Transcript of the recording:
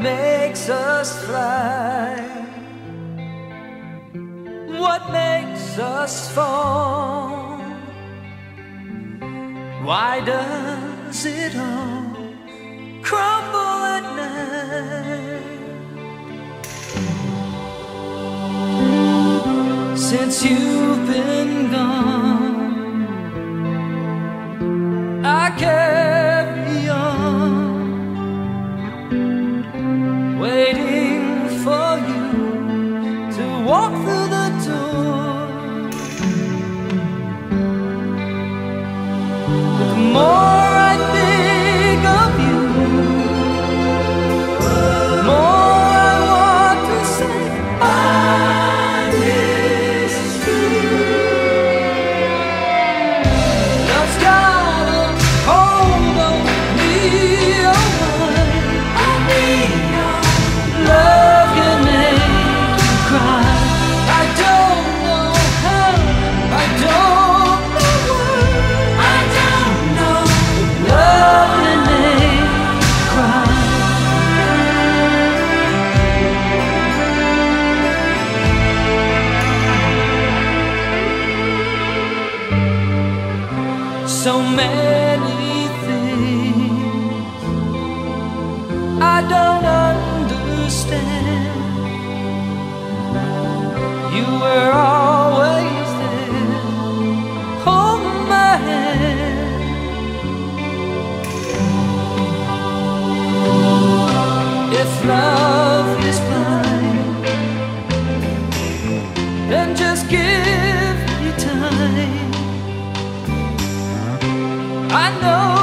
makes us fly? What makes us fall? Why does it all crumble at night? Since you've been gone, I carry walk through so many things I don't understand. You were always there, hold my hand. If love I know